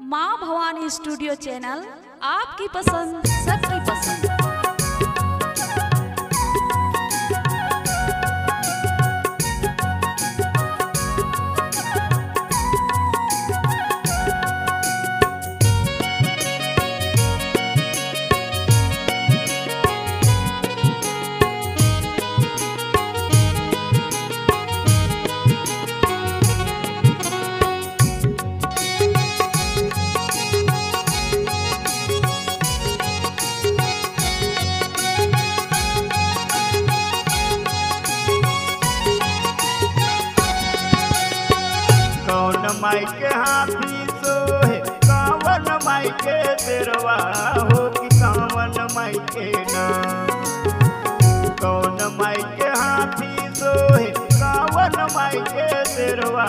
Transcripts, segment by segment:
माँ Bhavani studio channel आपकी पसंद सबकी पसंद। माई के हाथी सोहे, कावन माई के सिरवा हो कि कावन माई के नाम कौन माई के हाथी सोहे, कावन माई के सिरवा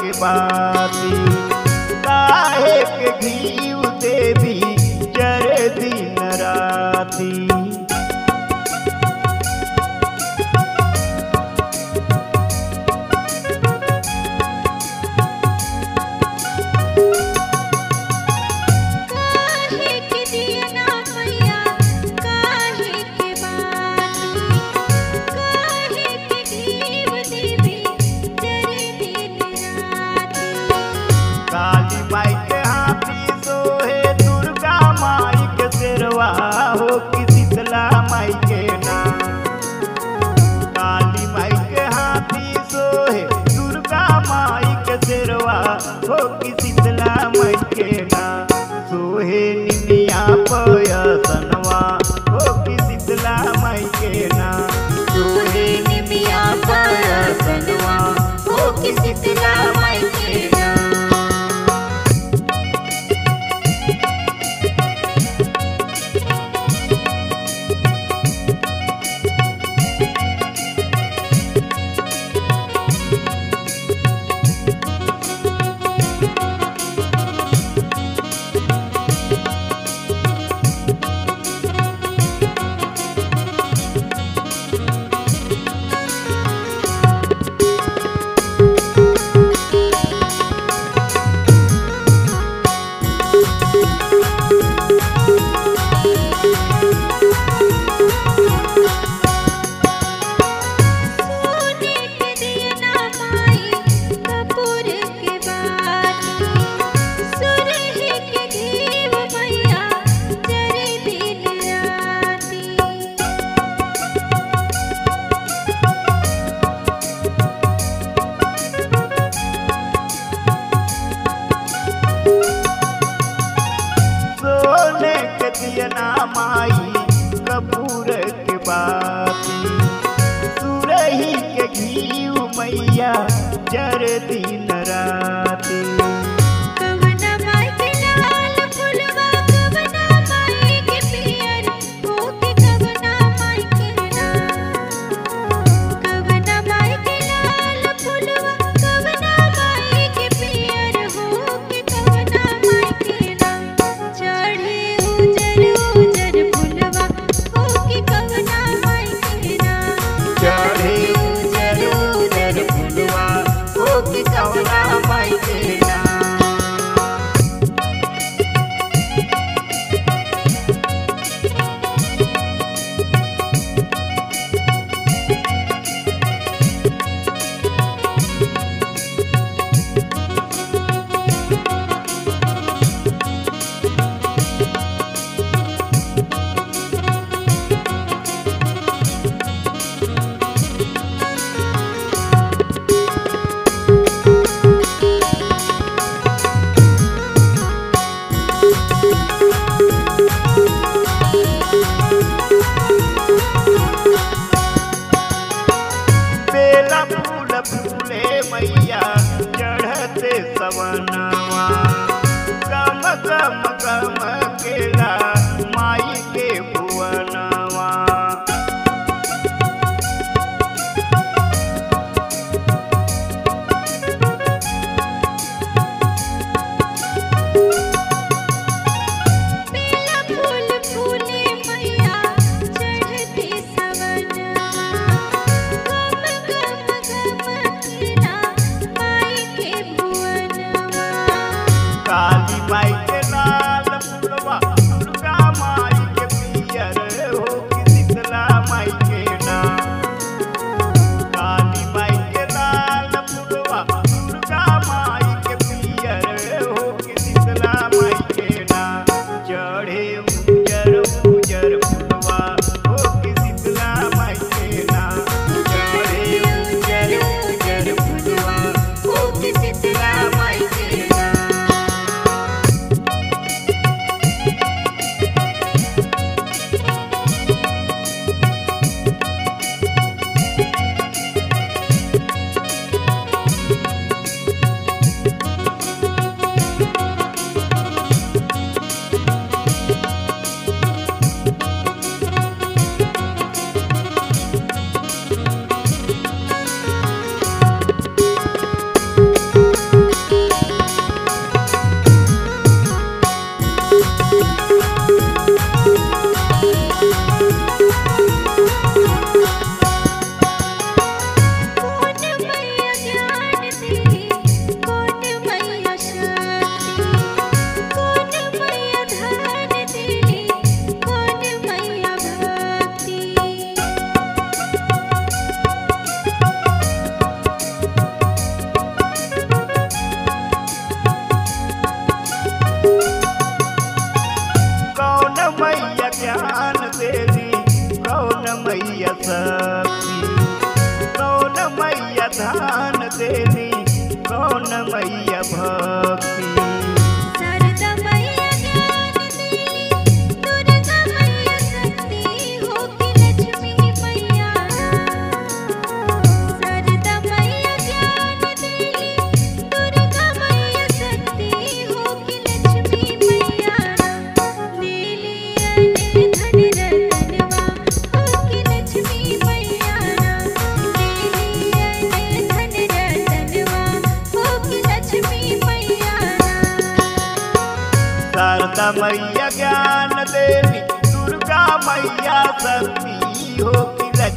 के बाती काहे के घीव देवी चर दिन राती।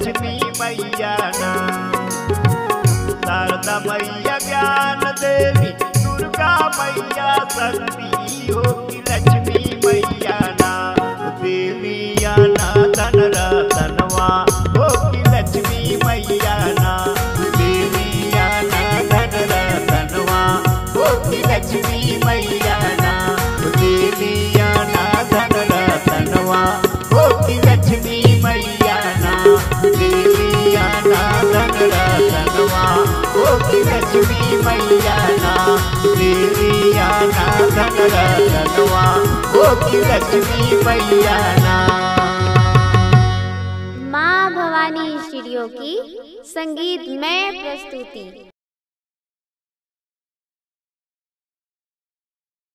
de mim, चुड़ी मैयाना देवियाना धन ओ की लक्ष्मी मैया ना माँ भवानी स्टूडियो की संगीत में प्रस्तुति।